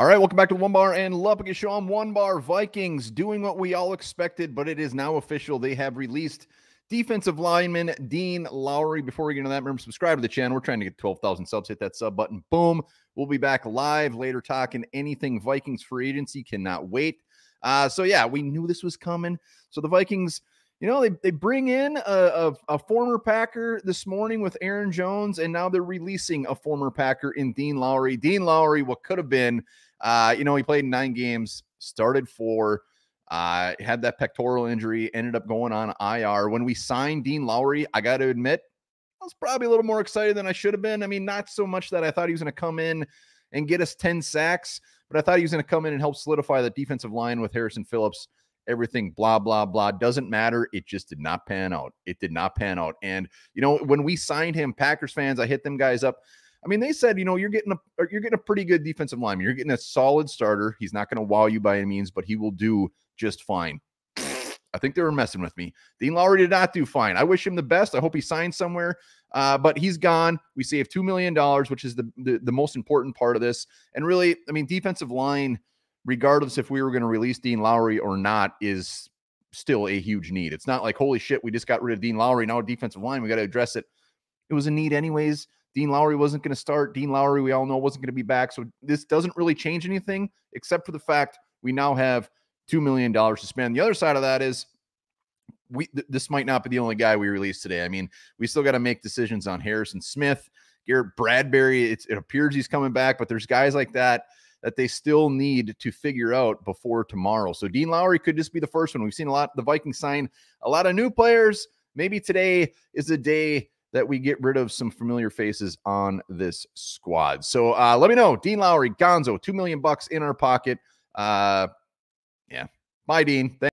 All right, welcome back to One Bar and Lupagus Show. I'm One Bar Vikings doing what we all expected, but it is now official. They have released defensive lineman Dean Lowry. Before we get into that, remember subscribe to the channel. We're trying to get 12,000 subs. Hit that sub button. Boom. We'll be back live later talking anything Vikings free agency. Cannot wait. Uh, so yeah, we knew this was coming. So the Vikings you know, they, they bring in a, a, a, former Packer this morning with Aaron Jones, and now they're releasing a former Packer in Dean Lowry. Dean Lowry, what could have been, uh, you know, he played nine games, started four, uh, had that pectoral injury, ended up going on IR. When we signed Dean Lowry, I got to admit, I was probably a little more excited than I should have been. I mean, not so much that I thought he was going to come in and get us 10 sacks, but I thought he was going to come in and help solidify the defensive line with Harrison Phillips everything, blah, blah, blah. Doesn't matter. It just did not pan out. It did not pan out. And, you know, when we signed him, Packers fans, I hit them guys up. I mean, they said, you know, you're getting a you're getting a pretty good defensive lineman. You're getting a solid starter. He's not going to wow you by any means, but he will do just fine. I think they were messing with me. Dean Lowry did not do fine. I wish him the best. I hope he signs somewhere. Uh, but he's gone. We saved two million dollars, which is the, the the most important part of this. And really, I mean, defensive line regardless if we were going to release Dean Lowry or not, is still a huge need. It's not like, holy shit, we just got rid of Dean Lowry. Now, defensive line, we got to address it. It was a need, anyways. Dean Lowry wasn't going to start. Dean Lowry, we all know, wasn't going to be back. So this doesn't really change anything except for the fact we now have $2 million to spend. The other side of that is we th- this might not be the only guy we release today. I mean, we still got to make decisions on Harrison Smith, Garrett Bradbury. It appears he's coming back, but there's guys like that that they still need to figure out before tomorrow. So Dean Lowry could just be the first one. We've seen a lot, the Vikings sign a lot of new players. Maybe today is the day that we get rid of some familiar faces on this squad. So uh, let me know. Dean Lowry, Gonzo, two million bucks in our pocket. Uh, yeah. Bye, Dean.